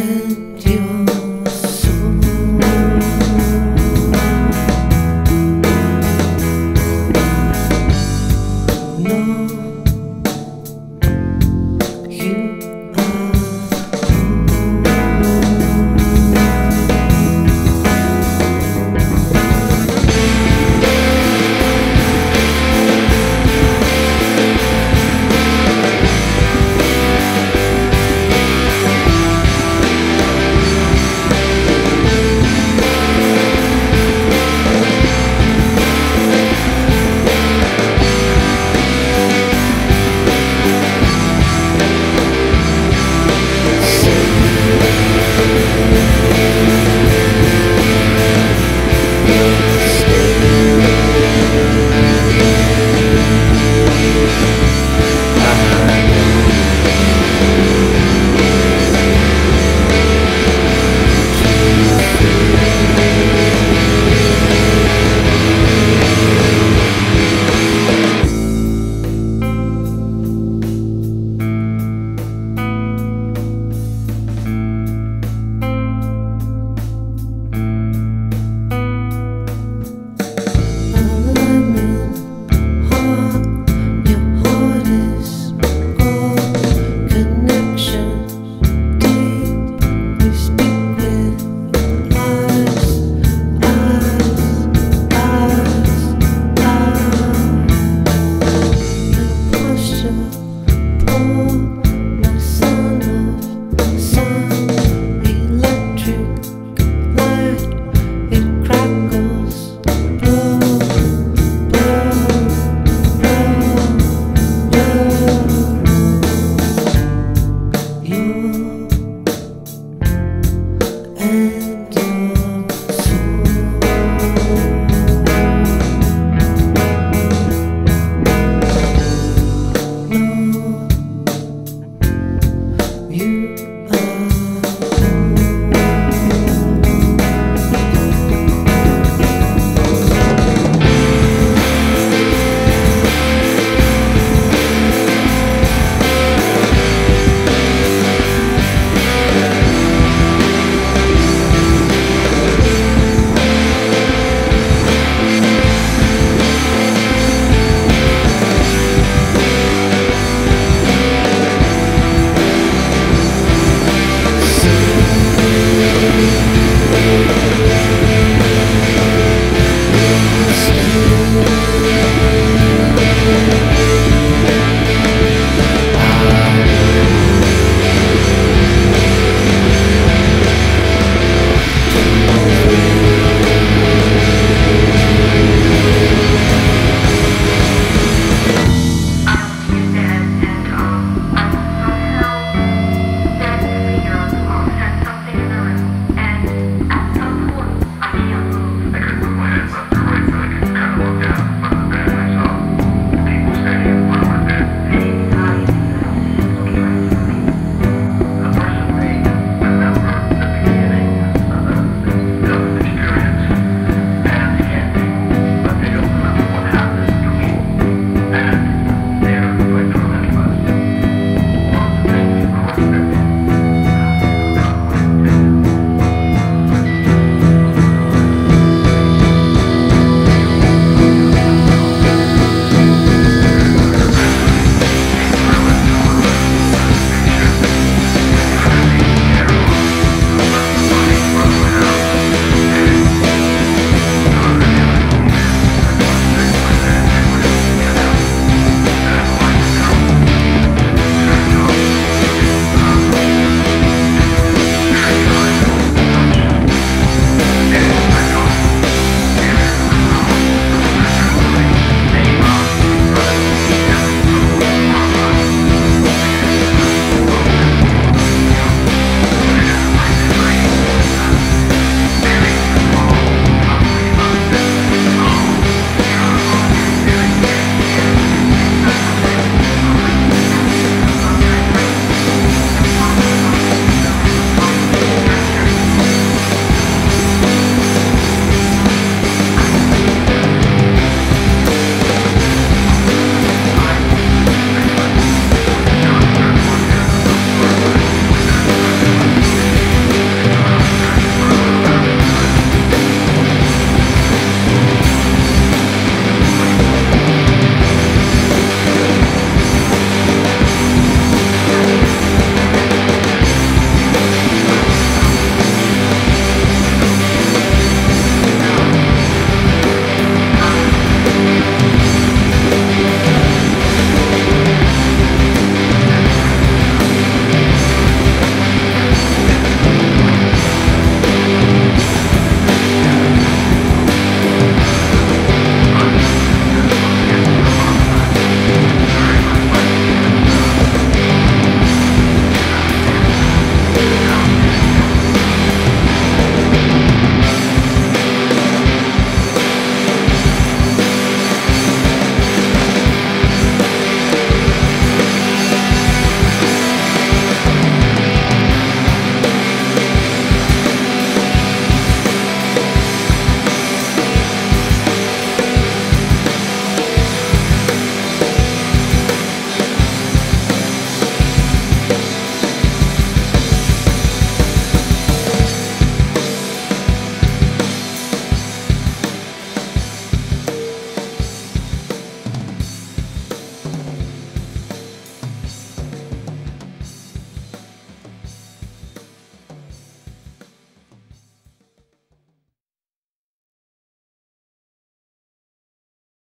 人